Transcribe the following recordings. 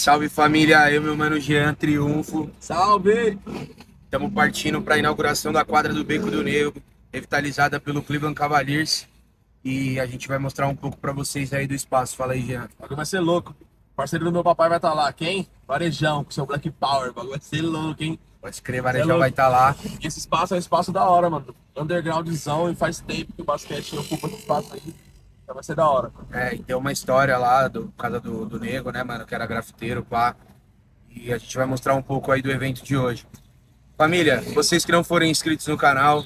Salve família, eu meu mano Jean Triunfo. Salve! Estamos partindo para a inauguração da quadra do Beco do Negro, revitalizada pelo Cleveland Cavaliers. E a gente vai mostrar um pouco para vocês aí do espaço. Fala aí, Jean. O bagulho vai ser louco. O parceiro do meu papai vai estar lá. Quem? Varejão, com seu Black Power. O bagulho vai ser louco, hein? Pode escrever, É Varejão louco. vai estar lá. E esse espaço é um espaço da hora, mano. Undergroundzão e faz tempo que o basquete ocupa esse espaço aí. Então vai ser da hora. É, e tem uma história lá do por causa do, do Nego, né, mano, que era grafiteiro, pá. E a gente vai mostrar um pouco aí do evento de hoje. Família, vocês que não forem inscritos no canal,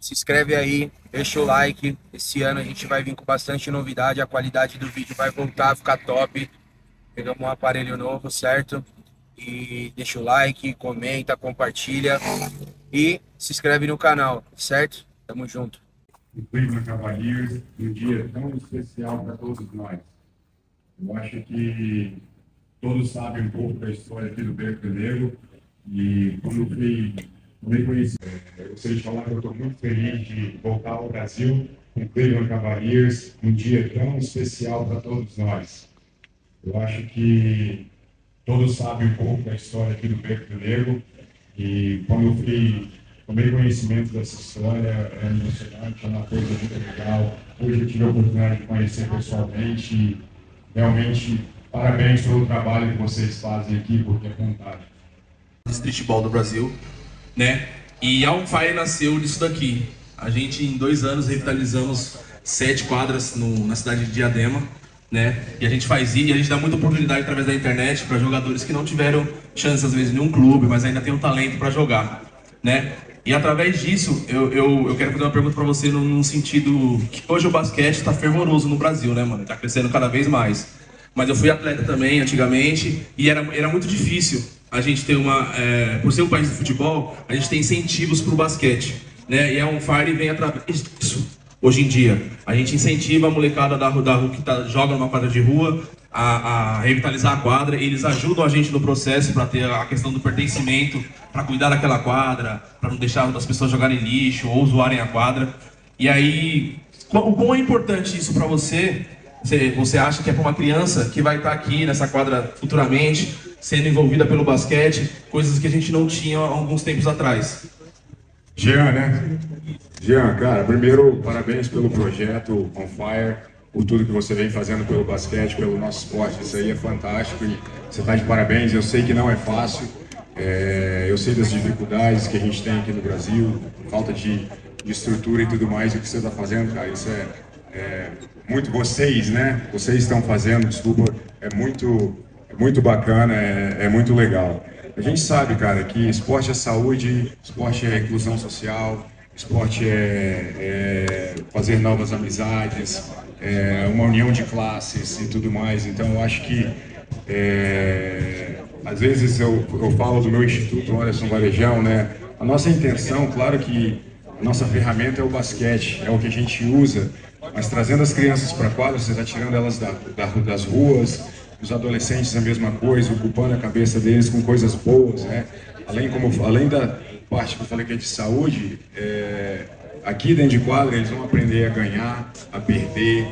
se inscreve aí, deixa o like. Esse ano a gente vai vir com bastante novidade, a qualidade do vídeo vai voltar a ficar top. Pegamos um aparelho novo, certo? E deixa o like, comenta, compartilha e se inscreve no canal, certo? Tamo junto. O Cleveland Cavaliers, um dia tão especial para todos nós. Eu acho que todos sabem um pouco da história aqui do Beco Negro e quando eu fui me conheci, eu gostaria de falar que eu estou muito feliz de voltar ao Brasil com Cleveland Cavaliers, um dia tão especial para todos nós. Eu acho que todos sabem um pouco da história aqui do Beco Negro e quando eu fui tomei conhecimento dessa história, é emocionante, é uma coisa muito legal. Hoje eu tive a oportunidade de conhecer pessoalmente e realmente parabéns pelo trabalho que vocês fazem aqui, porque é fantástico. streetball do Brasil, né? E a On Fire nasceu disso daqui. A gente em dois anos revitalizamos sete quadras no- na cidade de Diadema, né? E a gente faz isso e a gente dá muita oportunidade através da internet para jogadores que não tiveram chance às vezes em nenhum clube, mas ainda tem um talento para jogar, né? E através disso, eu, eu, eu quero fazer uma pergunta para você num, sentido que hoje o basquete está fervoroso no Brasil, né, mano? Tá crescendo cada vez mais. Mas eu fui atleta também antigamente e era, era muito difícil a gente ter uma. é, por ser um país de futebol, a gente tem incentivos para o basquete. Né? E a On Fire vem através disso. Hoje em dia, a gente incentiva a molecada da, da que tá, joga numa quadra de rua a, a revitalizar a quadra. Eles ajudam a gente no processo para ter a questão do pertencimento, para cuidar daquela quadra, para não deixar as pessoas jogarem lixo ou zoarem a quadra. E aí, o quão é importante isso para você? Você, você acha que é para uma criança que vai estar aqui nessa quadra futuramente, sendo envolvida pelo basquete, coisas que a gente não tinha há alguns tempos atrás? Jean, né? Jean, cara, primeiro, parabéns pelo projeto On Fire, por tudo que você vem fazendo pelo basquete, pelo nosso esporte. Isso aí é fantástico e você está de parabéns. Eu sei que não é fácil, é, eu sei das dificuldades que a gente tem aqui no Brasil, falta de, de estrutura e tudo mais. O que você está fazendo, cara, isso é, é muito vocês, né? Vocês estão fazendo, desculpa, é muito, é muito bacana, é, é muito legal. A gente sabe, cara, que esporte é saúde, esporte é inclusão social, esporte é, é fazer novas amizades, é uma união de classes e tudo mais. Então, eu acho que é, às vezes eu, eu falo do meu instituto Anderson Varejão, né? A nossa intenção, claro que a nossa ferramenta é o basquete, é o que a gente usa, mas trazendo as crianças para a quadra, você está tirando elas da, da- das ruas, os adolescentes a mesma coisa, ocupando a cabeça deles com coisas boas, né? Além, como, além da parte que eu falei que é de saúde, é, aqui dentro de quadra eles vão aprender a ganhar, a perder,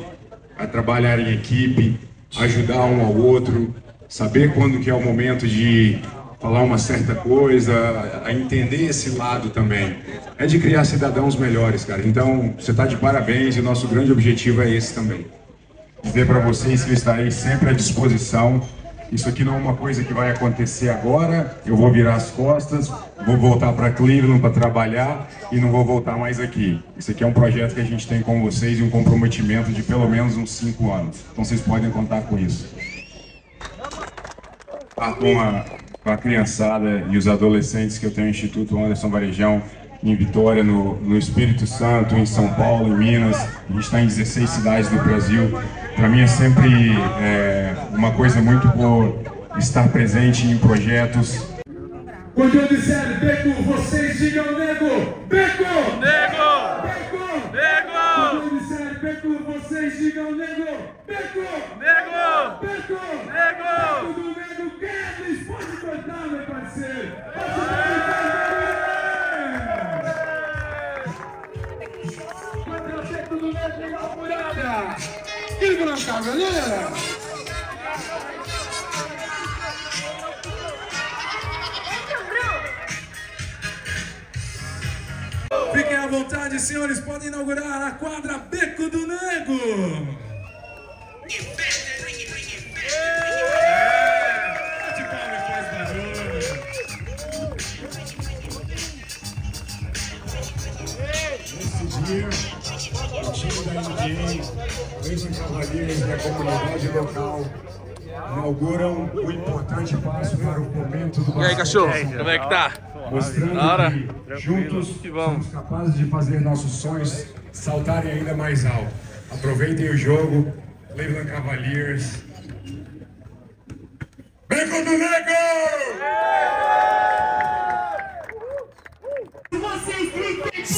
a trabalhar em equipe, ajudar um ao outro, saber quando que é o momento de falar uma certa coisa, a entender esse lado também. É de criar cidadãos melhores, cara. Então, você está de parabéns e o nosso grande objetivo é esse também. Dizer para vocês que eu estarei sempre à disposição. Isso aqui não é uma coisa que vai acontecer agora. Eu vou virar as costas, vou voltar para Cleveland para trabalhar e não vou voltar mais aqui. Isso aqui é um projeto que a gente tem com vocês e um comprometimento de pelo menos uns cinco anos. Então vocês podem contar com isso. Tá a, a criançada e os adolescentes que eu tenho no Instituto Anderson Varejão em Vitória, no, no Espírito Santo, em São Paulo, em Minas. A gente está em 16 cidades do Brasil. Para mim é sempre é, uma coisa muito boa estar presente em projetos Quando eu disser Beco, vocês digam nego! Beco! Nego! Beco! Nego! Quando eu disser Beco, vocês digam nego! Beco! Nego! Beco! Nego! Beco do nego Guedes! Pode cortar, meu parceiro! Pode cortar, meu Galera. Fiquem à vontade, senhores, podem inaugurar a quadra Beco do Nego. This o time da NBA, Cavaliers da comunidade local, inauguram o importante passo para o momento do E aí, cachorro? Como é que tá? Mostrando Da hora. que juntos somos capazes de fazer nossos sonhos saltarem ainda mais alto. Aproveitem o jogo, Cleveland Cavaliers. Beco do Nego!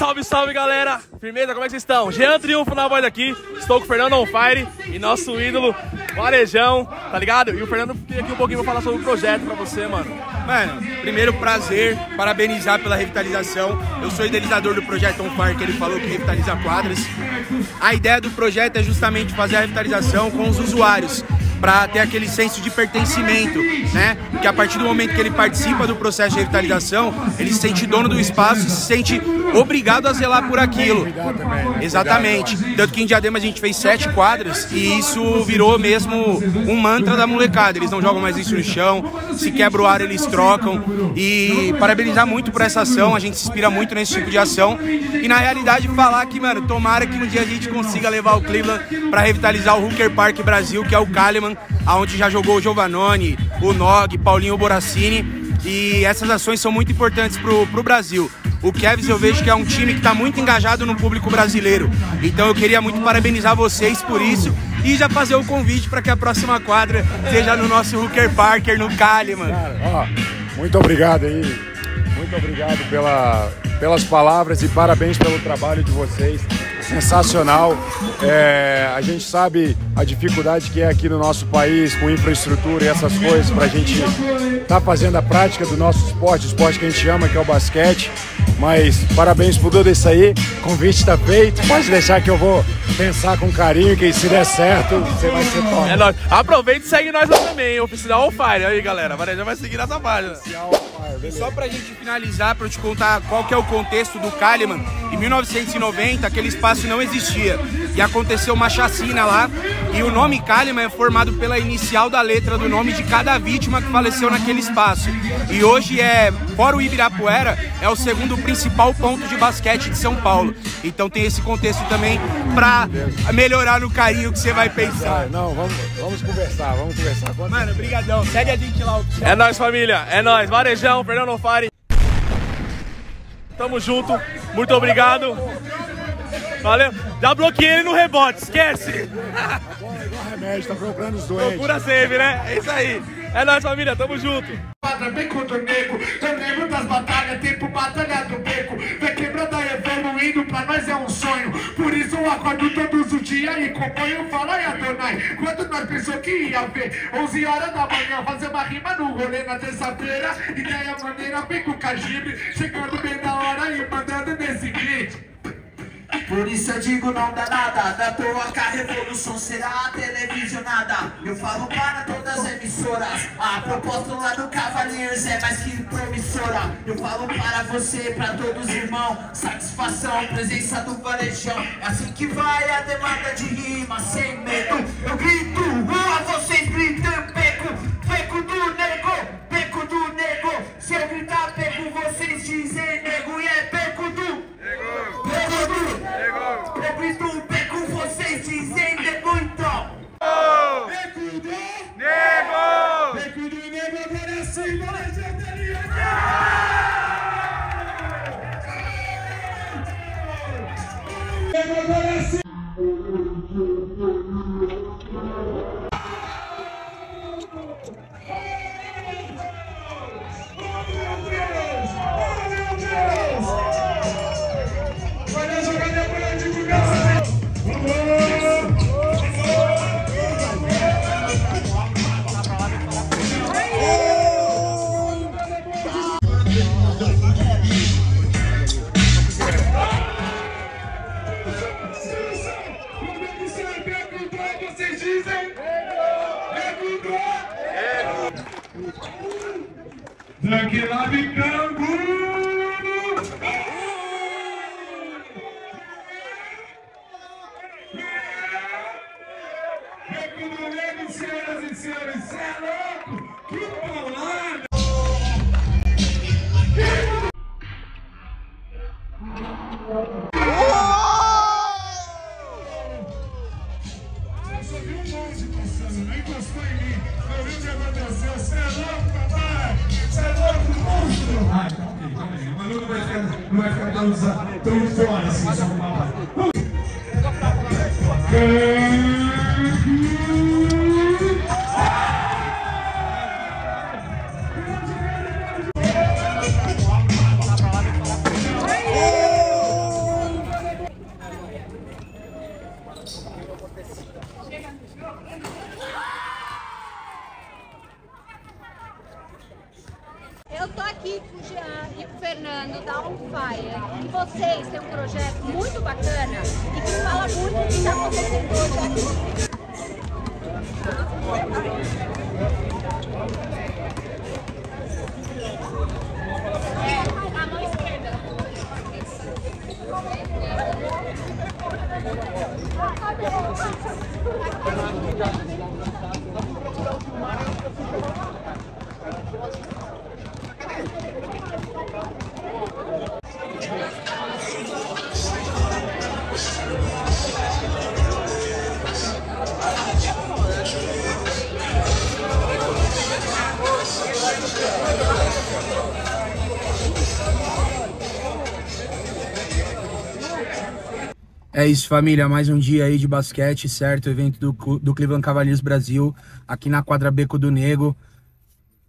Salve, salve galera! Firmeza, como é que vocês estão? Jean Triunfo na voz aqui, estou com o Fernando On Fire e nosso ídolo, Varejão, tá ligado? E o Fernando queria aqui um pouquinho pra falar sobre o projeto pra você, mano. Mano, primeiro prazer, parabenizar pela revitalização. Eu sou idealizador do projeto On Fire, que ele falou que revitaliza quadras. A ideia do projeto é justamente fazer a revitalização com os usuários, para ter aquele senso de pertencimento, né? Que a partir do momento que ele participa do processo de revitalização, ele se sente dono do espaço se sente obrigado a zelar por aquilo. Exatamente. Tanto que em Diadema a gente fez sete quadras e isso virou mesmo um mantra da molecada. Eles não jogam mais isso no chão, se quebra o ar eles trocam. E parabenizar muito por essa ação, a gente se inspira muito nesse tipo de ação. E na realidade falar que, mano, tomara que um dia a gente consiga levar o Cleveland para revitalizar o Hooker Park Brasil, que é o Kaliman, aonde já jogou o Giovanoni, o Nog, Paulinho Boracini. E essas ações são muito importantes pro, pro Brasil. O Kevs eu vejo que é um time que está muito engajado no público brasileiro. Então eu queria muito parabenizar vocês por isso e já fazer o convite para que a próxima quadra seja no nosso Hooker Parker, no Kaliman. Cara, ó, muito obrigado aí. Muito obrigado pela, pelas palavras e parabéns pelo trabalho de vocês. Sensacional. É, a gente sabe a dificuldade que é aqui no nosso país com infraestrutura e essas coisas para a gente estar fazendo a prática do nosso esporte, o esporte que a gente ama, que é o basquete. Mas parabéns por tudo isso aí. Convite está feito. Pode deixar que eu vou pensar com carinho que se der certo, você vai ser top. É nóis. Aproveita e segue nós lá também, oficial On Fire. Aí, galera, Varejão vai seguir nessa página. Só pra gente finalizar, pra eu te contar qual que é o contexto do Kaliman, em 1990 aquele espaço não existia. E aconteceu uma chacina lá, e o nome Kaliman é formado pela inicial da letra do nome de cada vítima que faleceu naquele espaço. E hoje é, fora o Ibirapuera, é o segundo principal ponto de basquete de São Paulo. Então tem esse contexto também pra melhorar no carinho que você vai pensar. Não, vamos, vamos conversar, vamos conversar. Quando- Mano, brigadão. Segue a gente lá. oficial. É nóis, família. É nóis. Varejão, Fernando Fire. Tamo junto. Muito obrigado. Valeu. Já bloqueei ele no rebote, esquece. Igual remédio, tá procurando os doentes. Procura sempre, né? É isso aí. É nóis, família. Tamo junto. Quadra beco do nego, eu lembro das batalhas, tempo batalha do beco. Vem quebrando, evoluindo, pra nós é um sonho. Por isso eu acordo todos os dias e componho, fala e Adonai. Quando nós pensou que ia ver, 11 horas da manhã, fazer uma rima no rolê na terça-feira. Ideia maneira, vem com o cajibre, chegando bem na hora e mandando nesse beat. Por isso eu digo não dá nada. Da toa que a revolução será televisionada. Eu falo para todas as emissoras. A proposta lá do Cavaliers é mais que promissora. Eu falo para você, para todos irmão Satisfação, presença do varejão. É assim que vai a demanda de rima Sem medo, eu grito Rua, vocês gritam Beco, beco do nego Beco do nego. Se eu gritar beco, vocês dizem nego aparece no Senhoras e senhores, você é louco? Que paulada! É isso, família. Mais um dia aí de basquete, certo? Evento do, do Cleveland Cavaliers Brasil, aqui na quadra Beco do Nego.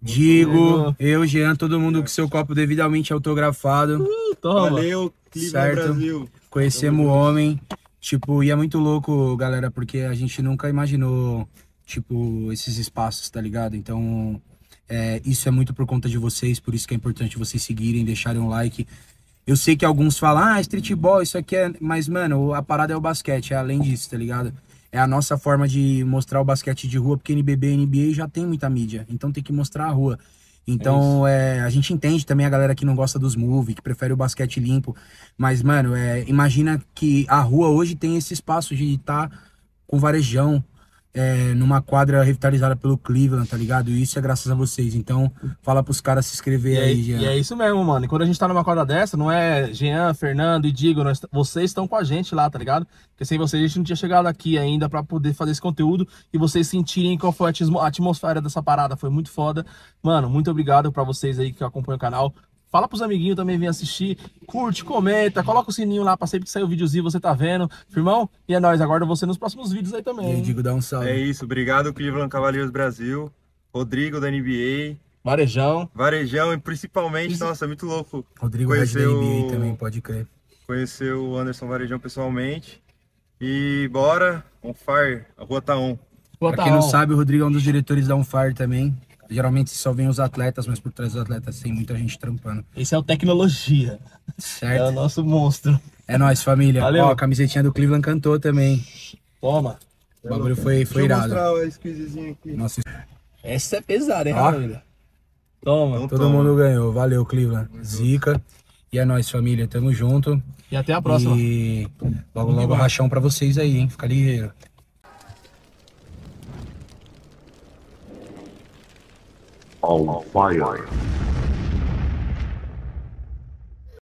Digo, eu, Jean, todo mundo com seu copo devidamente autografado. Toma. Valeu, Cleveland Certo. Brasil. Conhecemos o homem. Tipo, e é muito louco, galera, porque a gente nunca imaginou, tipo, esses espaços, tá ligado? Então, é, isso é muito por conta de vocês, por isso que é importante vocês seguirem, deixarem um like. Eu sei que alguns falam, ah, streetball, isso aqui é. Mas, mano, a parada é o basquete, é além disso, tá ligado? É a nossa forma de mostrar o basquete de rua, porque NBB e NBA já tem muita mídia, então tem que mostrar a rua. Então, é, a gente entende também a galera que não gosta dos movies, que prefere o basquete limpo. Mas, mano, é, imagina que a rua hoje tem esse espaço de estar com varejão, é, numa quadra revitalizada pelo Cleveland, tá ligado? E isso é graças a vocês. Então, fala pros caras se inscrever E é, aí, Jean. e é isso mesmo, mano. E quando a gente tá numa quadra dessa, não é Jean, Fernando e Digo, nós, vocês estão com a gente lá, tá ligado? Porque sem vocês a gente não tinha chegado aqui ainda pra poder fazer esse conteúdo e vocês sentirem qual foi a atmos- a atmosfera dessa parada. Foi muito foda. Mano, muito obrigado pra vocês aí que acompanham o canal. Fala pros amiguinhos também vir assistir. Curte, comenta, coloca o sininho lá pra sempre que sair o videozinho você tá vendo. Firmão? E é nóis, aguardo você nos próximos vídeos aí E também. aí, hein? Digo, dá um salve. É isso, obrigado Cleveland Cavaliers Brasil, Rodrigo da NBA, Varejão. Varejão e principalmente, nossa, muito louco Rodrigo Conheceu- NBA também, pode crer. conhecer o Anderson Varejão pessoalmente. E bora, on fire, a rua tá on. Boa Pra quem não sabe, o Rodrigo é um dos diretores da Unfire também. Geralmente só vem os atletas, mas por trás dos atletas tem muita gente trampando. Esse é o Tecnologia. É o Certo? nosso monstro. É nóis, família. Valeu. Ó, a camisetinha do Cleveland cantou também. Toma. O bagulho foi, foi Deixa eu irado. mostrar o squeezezinho aqui. Nossa, Essa é pesada, hein, família? Toma. Então todo toma. mundo ganhou. Valeu, Cleveland. Zica. E é nóis, família. Tamo junto. E até a próxima. E logo, logo rachão pra vocês aí, hein? Fica ligeiro. on fire.